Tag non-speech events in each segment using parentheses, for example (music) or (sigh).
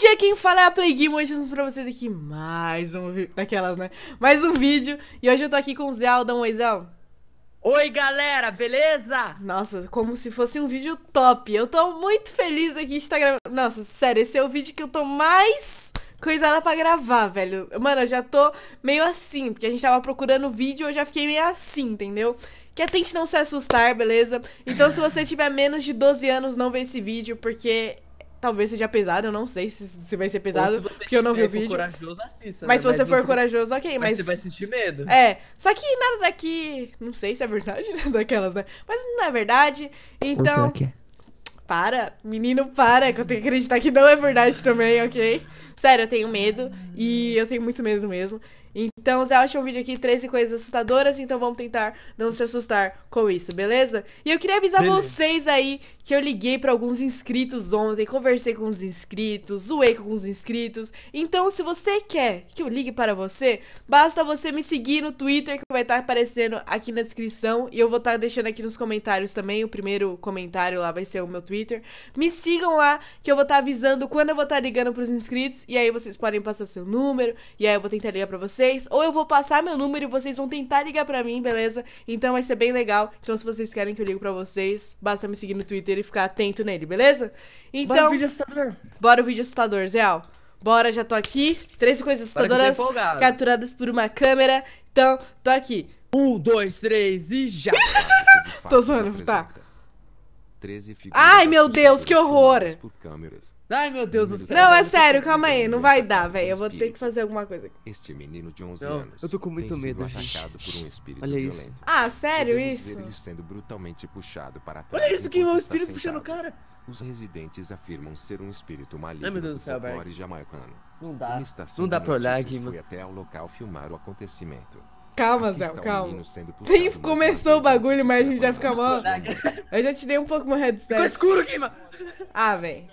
dia, quem fala é a Play Game, hoje pra vocês aqui mais um vídeo, daquelas, né? Mais um vídeo, e hoje eu tô aqui com o Zé, dá um oizão. Oi, galera, beleza? Nossa, como se fosse um vídeo top, eu tô muito feliz aqui de estar gravando, nossa, sério, esse é o vídeo que eu tô mais coisada pra gravar, velho. Mano, eu já tô meio assim, porque a gente tava procurando vídeo, eu já fiquei meio assim, entendeu? Que tente não se assustar, beleza? Então, se você tiver menos de 12 anos, não vê esse vídeo, porque Talvez seja pesado, eu não sei se, se vai ser pesado, porque eu não vi o vídeo. corajoso, assista. Mas né? se você for corajoso, ok, mas... mas... você vai sentir medo. É, só que nada daqui... Não sei se é verdade, (laughs) né, daquelas, né? Mas não é verdade, então... Você Para, menino, para, que eu tenho que acreditar que não é verdade também, ok? Sério, eu tenho medo, e eu tenho muito medo mesmo. Então, Zé achou um vídeo aqui, 13 coisas assustadoras, então vamos tentar não se assustar com isso, beleza? E eu queria avisar beleza. vocês aí que eu liguei para alguns inscritos ontem, conversei com os inscritos, zoei com os inscritos. Então, se você quer que eu ligue para você, basta você me seguir no Twitter, que vai estar aparecendo aqui na descrição, e eu vou estar deixando aqui nos comentários também, o primeiro comentário lá vai ser o meu Twitter. Me sigam lá, que eu vou estar avisando quando eu vou estar ligando para os inscritos, e aí vocês podem passar seu número, e aí eu vou tentar ligar para vocês vocês, ou eu vou passar meu número e vocês vão tentar ligar pra mim, beleza? Então vai ser bem legal. Então se vocês querem que eu ligue pra vocês, basta me seguir no Twitter e ficar atento nele, beleza? Então. Bora o vídeo assustador. Bora o vídeo assustador, Zé. Bora, já tô aqui. Três coisas assustadoras capturadas por uma câmera. Então, tô aqui. Um, dois, três e já! (laughs) tô zoando, tá. Ai, meu Deus, que horror! Ai, meu Deus do céu. Não, é sério, calma aí. Não vai dar, velho. Eu vou ter que fazer alguma coisa aqui. Este menino de 11 não, anos. Eu tô com muito medo, gente. Por um espírito Olha isso. Violento. Ah, sério isso? Ele sendo brutalmente puxado para trás. Olha isso que é um espírito puxando o cara. Os residentes afirmam ser um espírito maligno Ai, meu Deus do céu, velho. jamaicano. Não dá. Não dá pra olhar aqui, mano. Foi até o local filmar o acontecimento. Calma, Zé, calma. Nem começou o bagulho, mas a gente já fica mal. Eu já te dei um pouco meu headset. Ficou escuro aqui, mano. Ah, velho.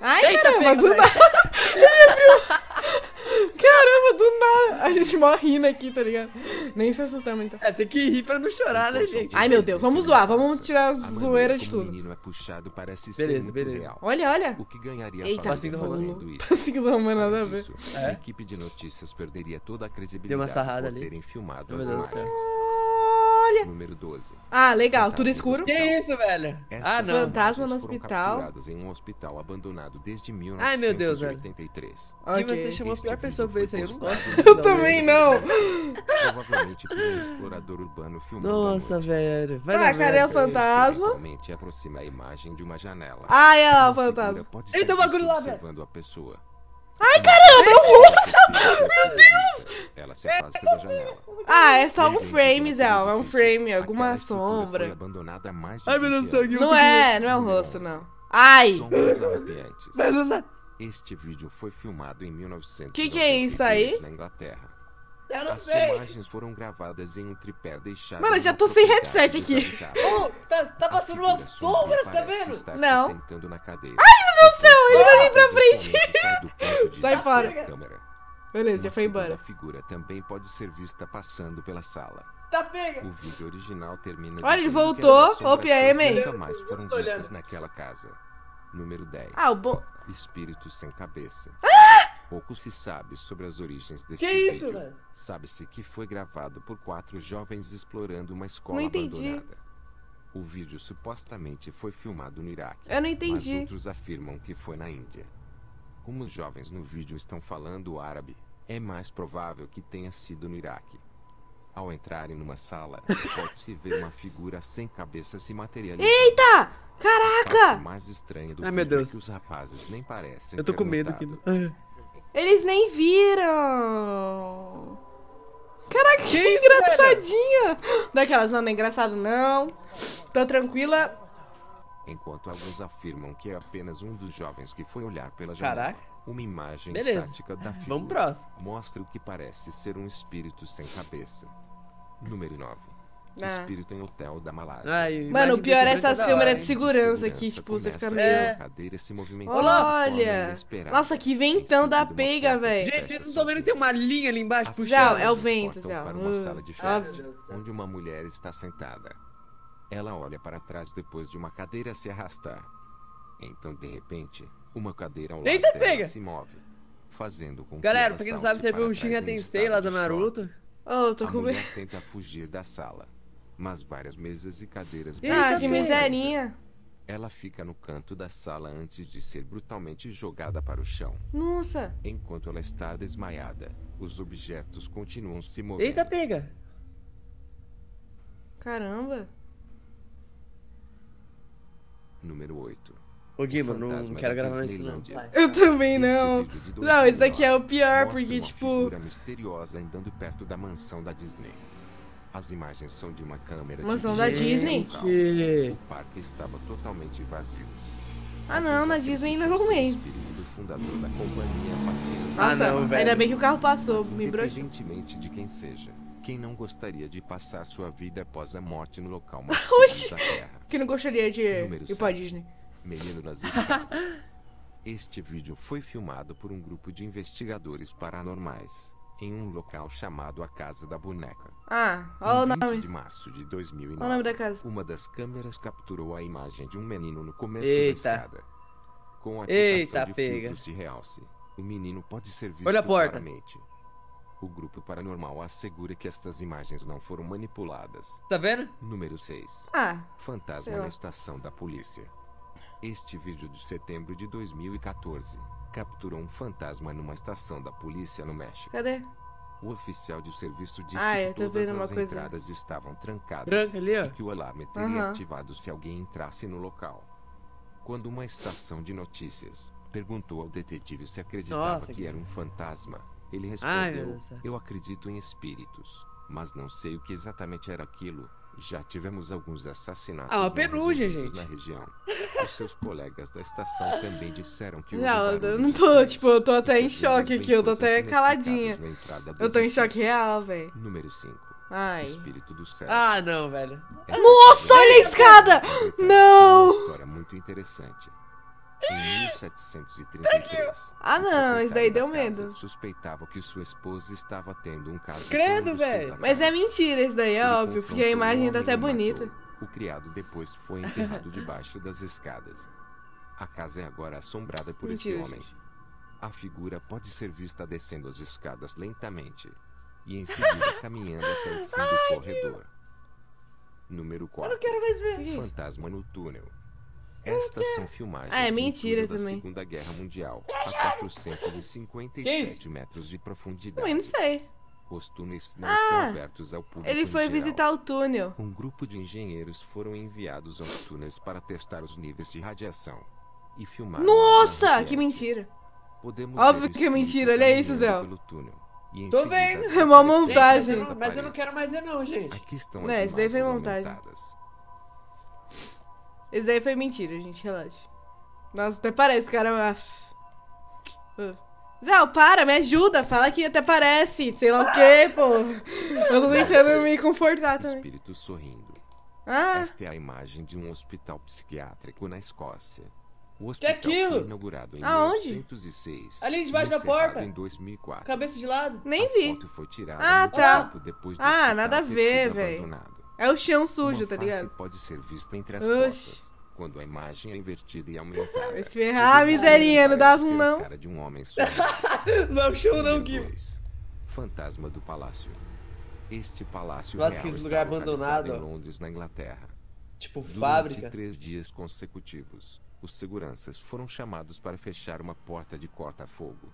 Ai, Eita, caramba, pega, do nada. (laughs) caramba, do nada. A gente morre rindo aqui, tá ligado? Nem se assustar muito. É, tem que rir pra não chorar, né, gente? Ai, meu Deus, vamos zoar. Vamos tirar a zoeira de tudo. menino é puxado parece beleza, ser beleza. Real. Olha, olha. O que ganharia Eita, passinho do Romulo. Passinho do Romulo, nada a ver. É? A equipe de notícias perderia toda a credibilidade Deu uma sarrada ali. terem filmado meu Deus do céu. Olha. Número 12. Ah, legal, tudo escuro. Que isso, velho? ah, não. Fantasma no hospital. em um hospital abandonado desde 1983. Ai, meu Deus, velho. Okay. Que você chamou a pior pessoa pra ver isso aí, eu não gosto. Eu também não. Provavelmente por um explorador urbano filmando Nossa, velho. Vai tá, cadê o fantasma? Realmente aproxima a imagem de uma janela. Ai, olha lá o fantasma. Eita, o bagulho lá, velho. Observando a pessoa. Ai, caramba, é um rosto! Meu Deus! Ela se afasta da janela. Ah, é só um frame, Zé. É um frame, alguma sombra. Ai, meu Deus do céu. Não é, não é um rosto, não. Ai! Este vídeo foi filmado em 1900. Que que é isso aí? Na Inglaterra. Eu não As sei. filmagens foram gravadas em um tripé deixado. Mano, eu já tô sem headset aqui. Oh, tá, tá passando uma sombra, você tá vendo? Não. Sentando na cadeira. Ai, meu Deus do céu, ele vai vir pra frente. (laughs) Sai fora. Beleza, já foi embora. A figura também pode ser vista passando pela sala. Tá pega. O vídeo original termina. Olha, ele voltou. Opa, man. Nunca mais foram vistas naquela casa. Número 10. Ah, o bom. Espírito sem cabeça. Ah! (laughs) Pouco se sabe sobre as origens deste que vídeo. isso, velho? Sabe-se que foi gravado por quatro jovens explorando uma escola abandonada. O vídeo supostamente foi filmado no Iraque. Eu não entendi. Mas outros afirmam que foi na Índia. Como os jovens no vídeo estão falando árabe, é mais provável que tenha sido no Iraque. Ao entrarem numa sala, (laughs) pode-se ver uma figura sem cabeça se materializando. Eita! Caraca! O mais estranho do Ai, meu Deus. É que os rapazes nem parecem Eu tô com medo aqui. Eles nem viram. Caraca, que, que engraçadinha. Daquelas, não, não é engraçado não. Tô tranquila. Enquanto alguns afirmam que é apenas um dos jovens que foi olhar pela janela. Caraca. Uma imagem Beleza. estática da figura Vamos próximo. mostra o que parece ser um espírito sem cabeça. Número 9. Ah. Espírito em hotel da Malásia. Ai, Mano, o pior é essas câmeras de segurança aqui, tipo, você fica meio... a cadeira se Olha! inesperada. Nossa, que ventão da pega, velho. Gente, vocês não estão vendo que tem uma linha ali embaixo puxando? É o vento, Zé. para uma Uh, sala de festas, onde uma mulher está sentada. Ela olha para trás depois de uma cadeira se arrastar. Então, de repente, uma cadeira ao Eita, lado dela pega! se move, fazendo com que Galera, ela pra quem não sabe, você viu o Shinra Tensei lá do. Naruto? Oh, eu tô A com mulher medo. tenta fugir da sala, mas várias mesas e cadeiras Ah, pega. miserinha. Ela fica no canto da sala antes de ser brutalmente jogada para o chão. Nossa. Enquanto ela está desmaiada, os objetos continuam se movendo. Eita, pega! Caramba. Número 8. Ô, Guima, não Fantasma quero gravar isso não. Eu também não. De Não, esse daqui é o 2009 pior, porque, uma tipo. figura misteriosa andando perto da mansão da Disney. As imagens são de uma câmera. de Mansão da Disney? local. O parque estava totalmente vazio. Ah, não, na Disney não, do fundador da companhia Ah, Nossa, não, velho. ainda bem que o carro passou. Mas Me broxou. independentemente de quem seja, quem não gostaria de passar sua vida após a morte no local mais (laughs) da Terra? Que não gostaria de Número ir pra sete. Disney. Menino nas (laughs) escadas. Este vídeo foi filmado por um grupo de investigadores paranormais em um local chamado a Casa da Boneca. Ah, olha o em 20 nome. de março de 2009, Olha o nome da casa. uma das câmeras capturou a imagem de um menino no começo Eita. da escada. Com a Eita, aplicação de pega. filtros de realce, o menino pode ser visto Olha a porta. claramente. O grupo paranormal assegura que estas imagens não foram manipuladas. Tá vendo? Número 6. Ah, Fantasma na estação da polícia. Este vídeo de setembro de 2014 capturou um fantasma numa estação da polícia no México. cadê? O oficial de serviço disse Ah, eu que todas as coisa. entradas estavam trancadas Tranca ali, ó. e que o alarme teria Aham. ativado se alguém entrasse no local. Quando uma estação de notícias perguntou ao detetive se acreditava Nossa, que que- era um fantasma, ele Ai, respondeu: céu. Eu acredito em espíritos, mas não sei o que exatamente era aquilo. Já tivemos alguns assassinatos Ah, penugem, gente. na região. Os seus colegas da estação também disseram que Não, eu não tô, tipo, eu tô até em que choque aqui, eu tô até caladinha. Eu tô em choque real, velho. Número 5. Ai. Espírito do céu. Ah, não, velho. Essa Nossa, olha a escada! é Não! Uma história muito interessante. Em 1733. Ah, não, isso daí deu medo. Suspeitava que sua esposa estava tendo um caso Credo, velho. Mas é mentira, isso daí é Ele óbvio, porque a imagem tá até bonita. matou. O criado depois foi enterrado (laughs) debaixo das escadas. A casa é agora assombrada por Mentira, esse homem. gente. A figura pode ser vista descendo as escadas lentamente e em seguida caminhando até o fim do corredor. Número 4. Quero mais ver. É isso? Fantasma no túnel. Estas são filmagens Ah, é mentira também. da Segunda Guerra Mundial, a 457 metros de profundidade. Também não sei. Os túneis não Ah, estão abertos ao público Ele foi geral. visitar o túnel. Um grupo de engenheiros foram enviados aos túneis para testar os níveis de radiação e filmar. Nossa, que mentira. Podemos Óbvio que é mentira, olha isso, Zé. pelo túnel. E em Tô seguida, vendo. (laughs) É uma montagem. Gente, mas eu não- mas eu não quero mais ver não, gente. Aqui estão Né, as isso daí foi montagem. aumentadas. Esse aí foi mentira, gente, relaxa. Nossa, até parece, cara. mas- Uh. Zé, para, me ajuda. Fala que até parece. Sei lá o quê, pô. Eu tô tentando me confortar também. Espíritos sorrindo. Ah, Esta é a imagem de um hospital psiquiátrico na Escócia. O Que hospital aquilo? foi inaugurado em Aonde? 1906. Ali debaixo da porta. em 2004. Cabeça de lado. nem A vi. foto foi tirada Ah, tá. depois do Ah, nada a ver, abandonado. É o chão sujo, Uma tá face ligado? pode ser vista entre as Oxi. quando a imagem é invertida e aumentada. (laughs) Vai se ferrar, miserinha, não dá zoom, não. Cara de um homem sorrindo. (laughs) Não, show não, dois. Fantasma do Palácio. Este palácio Quase real aqueles está lugar abandonado, em. Londres, na Inglaterra. Tipo, Durante fábrica. três dias consecutivos, os seguranças foram chamados para fechar uma porta de corta-fogo.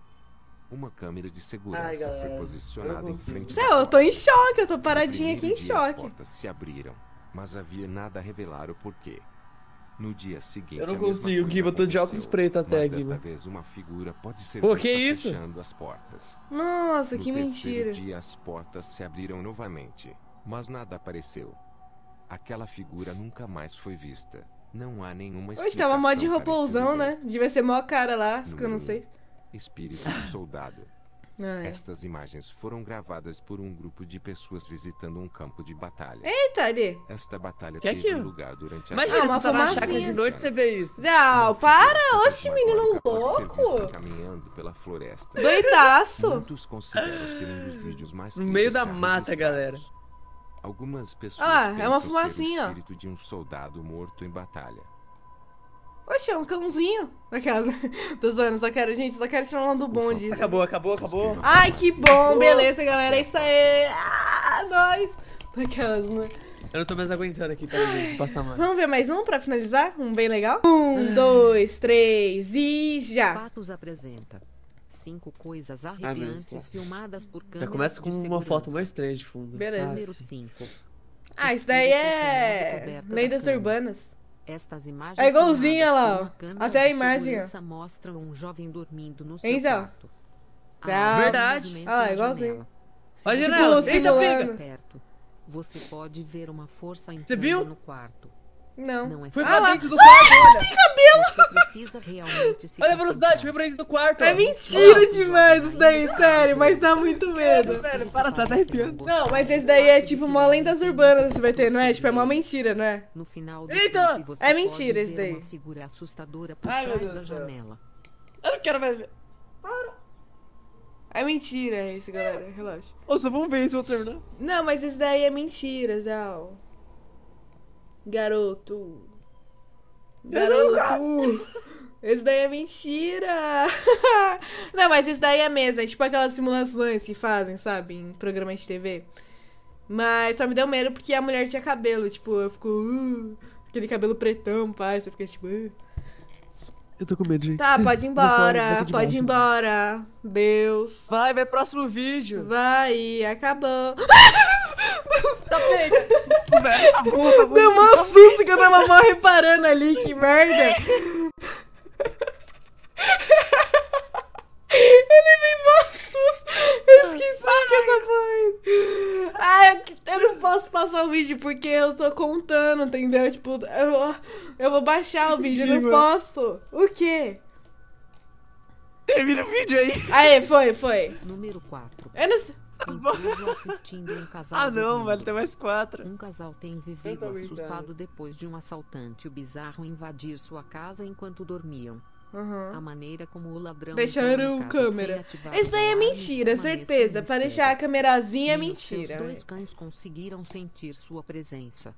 Uma câmera de segurança Ai, galera, foi posicionada em frente da eu tô em choque, eu tô No paradinha aqui em dia, As choque. portas se abriram, mas havia nada a revelar o porquê. No dia seguinte, Eu não consigo, eu tô de óculos preto até, mas desta vez uma figura pode ser Pô, que isso? fechando as portas. Nossa, no que terceiro mentira. dia as portas se abriram novamente, mas nada apareceu. Aquela figura nunca mais foi vista. Não há nenhuma Hoje tava mó de explicação roupãozão, né? Devia ser mó cara lá, fica, não sei. Espírito do soldado. (laughs) Ah, é. Estas imagens foram gravadas por um grupo de pessoas visitando um campo de batalha. Eita, ali. Esta batalha Que é teve aquilo? lugar durante a Imagina, Ah, uma você tá na chácara fumacinha. de noite você vê isso. Zé, ah, para! Oxe, menino louco! caminhando pela floresta. Doidaço! Muitos consideram ser um dos vídeos mais No meio da mata, galera. Algumas pessoas Ah é uma o fumacinha, ó. espírito de um soldado morto em batalha. Oxe, é um cãozinho. Daquelas. Tô zoando, só quero, gente, só quero tirar uma do bonde. Acabou, acabou, acabou. Ai, que bom, beleza, galera. É isso aí. Ah, nós. Daquelas, né? Eu não tô mais aguentando aqui, vou passar mais. Vamos ver mais um pra finalizar? Um bem legal? Um, dois, três e já. Fatos apresenta cinco coisas meu arrepiantes Deus. filmadas por câmeras Já começa com uma foto mais estranha de fundo. Beleza. Número 5. Ah, isso daí é. Lendas urbanas. Estas imagens É igualzinha lá, Até a imagem, mostram um jovem dormindo no seu Hein, Zé? quarto. Há Verdade. Ah igualzinho. Olha a você janela. Tipo, simulando. perto, você pode ver uma força entrando viu? no quarto. Não. Não é Foi Ah pra lá. dentro do quarto, olha. Você precisa realmente se Olha a velocidade, foi pra dentro do quarto. É mentira demais isso daí, sério, mas dá muito medo. Velho, para, tá arrepiando. Não, mas esse daí é tipo uma lendas urbanas você vai ter, não é? Tipo, é uma mentira, não é? No final do Eita! você É mentira esse daí. uma figura assustadora por Ai, meu trás Deus da do céu. janela. Eu não quero mais ver. É mentira esse, galera, relaxa. Ô, só vamos ver isso, eu vou terminar. Não, mas esse daí é mentira, Zé. Garoto. Garoto. Esse daí é mentira. (laughs) Não, mas esse daí é mesmo. É tipo aquelas simulações que fazem, sabe? Em programas de TV. Mas só me deu medo porque a mulher tinha cabelo. Tipo, eu fico. "Uh", aquele cabelo pretão, pai. Você fica tipo. "Uh". Eu tô com medo, gente. Tá, pode ir embora. Pode ir embora. Deus. Vai, vai próximo vídeo. Vai, acabou. (laughs) Tá pega. Velho, tá bom, tá bom. Deu um susto que eu tava mal reparando ali, que merda. Ele me mal susto. Eu esqueci que essa foi. Ai, eu, eu não posso passar o vídeo porque eu tô contando, entendeu? Tipo, eu, vou- eu vou baixar o vídeo, eu não posso. O quê? Termina o vídeo aí. Aê, foi, foi. Número 4. Eu não sei. Intruso assistindo um casal Ah, não, dormindo. velho, tem mais quatro. Um casal tem vivido assustado depois de um assaltante bizarro invadir sua casa enquanto dormiam. Aham. A maneira como o ladrão Deixaram câmera. os daí é mentira, certeza. Pra mistério. deixar a camerazinha é Nem os mentira. dois cães conseguiram sentir sua presença.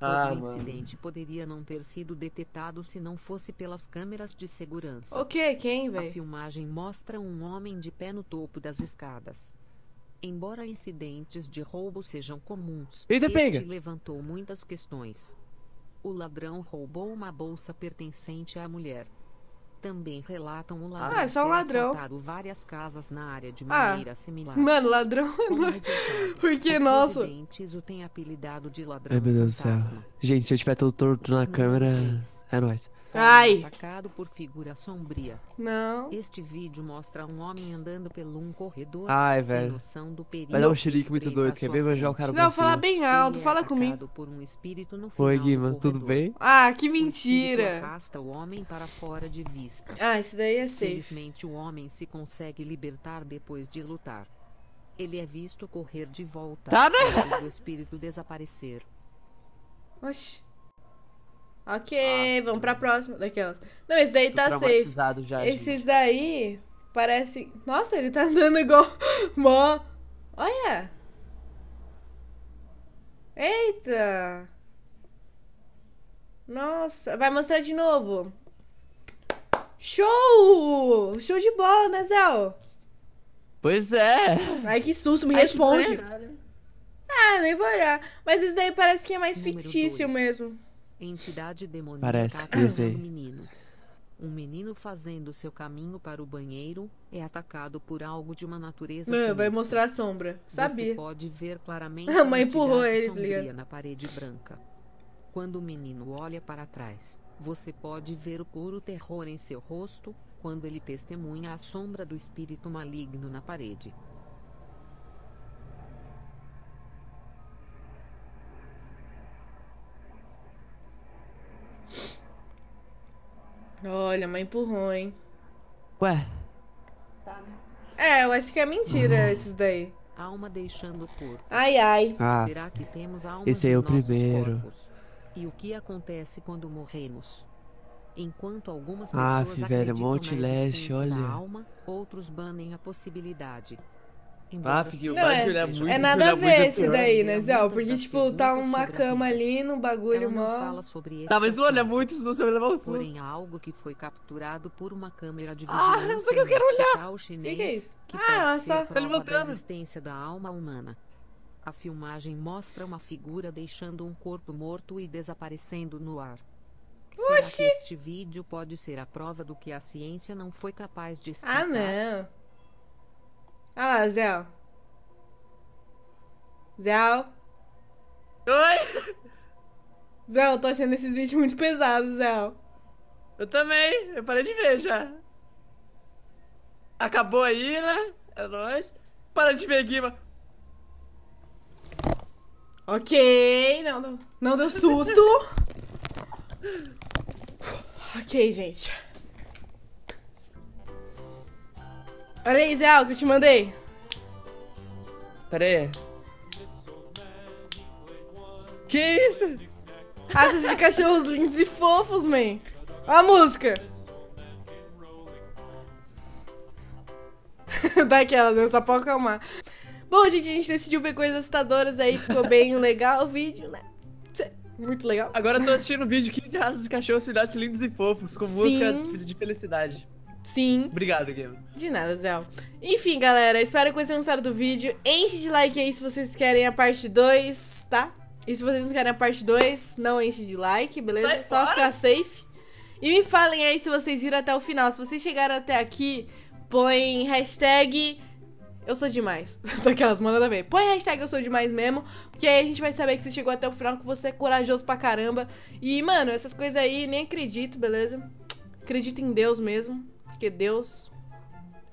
Ah, o mano. incidente poderia não ter sido detetado se não fosse pelas câmeras de segurança. O que? Quem, A velho? filmagem mostra um homem de pé no topo das escadas. Embora incidentes de roubo sejam comuns, Eita, pega. levantou muitas questões. O ladrão roubou uma bolsa pertencente à mulher. Também relatam o ladrão Ah, é só um ladrão. várias casas na área de Ah. maneira similar. Mano, ladrão. Porque, os nossa. residentes o têm apelidado de ladrão Ai, meu Deus do céu. Gente, se eu tiver todo torto na câmera, é nóis. Ai. Atacado por figura sombria. Não. Este vídeo mostra um homem andando pelo um corredor Ai, sem velho. noção do perigo Vai dar um que xerique muito doido, quer ver manjar o cara Não, fala bem alto, é fala atacado comigo. por um espírito no Oi, final do Guima, tudo bem? Ah, que O mentira. arrasta o homem para fora de vista. Ah, isso daí é safe. Felizmente o homem se consegue libertar depois de lutar. Ele é visto correr de volta Tá, né? do espírito desaparecer. Oxi. Ok, vamos pra próxima daquelas. Não, esse daí tá safe. já, gente. Esses daí parece. Nossa, ele tá andando igual. (laughs) Mó. Olha! Eita! Nossa, vai mostrar de novo. Show! Show de bola, né, Zé? Pois é. Ai, que susto, me Ai, responde. Ah, nem vou olhar. Mas isso daí parece que é mais Número fictício dois. mesmo. Entidade demoníaca Parece, sei. um menino. Um menino fazendo seu caminho para o banheiro é atacado por algo de uma natureza Não, vai mostrar a sombra. Você Sabia. pode ver claramente A mãe empurrou ele, tá ligado? na parede branca. Quando o menino olha para trás, você pode ver o puro terror em seu rosto quando ele testemunha a sombra do espírito maligno na parede. Olha, mãe empurrou, hein? Ué, É, eu acho que é Uhum. mentira esses daí. Alma deixando o corpo. Ai, ai. ah, Será que temos almas esse é o primeiro. corpos? E o que acontece quando morremos? Enquanto algumas Aff, pessoas velho, acreditam Monte na Leste, existência da olha. alma, outros banem a possibilidade. Embora fiquei Não, é, é muito- é nada a ele é ver esse pior. daí, né, Zé? Porque, se tipo, tá pergunta uma cama ali no bagulho não mó. Tá, mas não olha assunto. muito, senão você vai levar um susto. Porém, algo que foi capturado por uma câmera de Ah, vigilância só que eu quero olhar. O que, chinês, que é isso? que Ah, ela só. Tá levantando. existência da alma humana. A filmagem mostra uma figura deixando um corpo morto e desaparecendo no ar. Oxi! que este vídeo pode ser a prova do que a ciência não foi capaz de explicar? Ah, não. Ah lá, Zé. Zé. Oi! Zé, eu tô achando esses vídeos muito pesados, Zé. Eu também, eu parei de ver já. Acabou aí, né? É nóis. Para de ver, Guima. Ok, não, não, não deu susto. (laughs) ok, gente. Olha aí, Zé, o que eu te mandei. Pera aí. Que isso? Raças de cachorros lindos e fofos, man. Olha a música. (laughs) Daquelas, né? Só pra acalmar. Bom, gente, a gente decidiu ver coisas assustadoras aí. Ficou (laughs) bem legal o vídeo, né? Muito legal. Agora eu tô assistindo um vídeo aqui de raças de cachorros filhotes lindos e fofos, com Sim. música de felicidade. Sim. Obrigado, Guima. De nada, Zé. Enfim, galera, espero que vocês tenham gostado do vídeo. Enche de like aí se vocês querem a parte 2, tá? E se vocês não querem a parte 2, não enche de like, beleza? Sai Só fora. ficar safe. E me falem aí se vocês viram até o final. Se vocês chegaram até aqui, põe hashtag eu sou demais. (laughs) Daquelas, manda também. Põe hashtag eu sou demais mesmo. Porque aí a gente vai saber que você chegou até o final, que você é corajoso pra caramba. E, mano, essas coisas aí nem acredito, beleza? Acredito em Deus mesmo. Porque Deus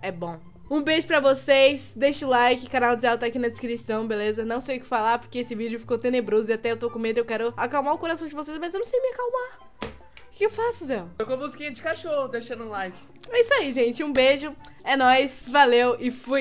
é bom. Um beijo pra vocês, deixa o like, canal do Zé tá aqui na descrição, beleza? Não sei o que falar porque esse vídeo ficou tenebroso e até eu tô com medo, eu quero acalmar o coração de vocês, mas eu não sei me acalmar. O que eu faço, Zé? Tô com a musiquinha de cachorro, deixando um like. É isso aí, gente. Um beijo, é nóis, valeu e fui!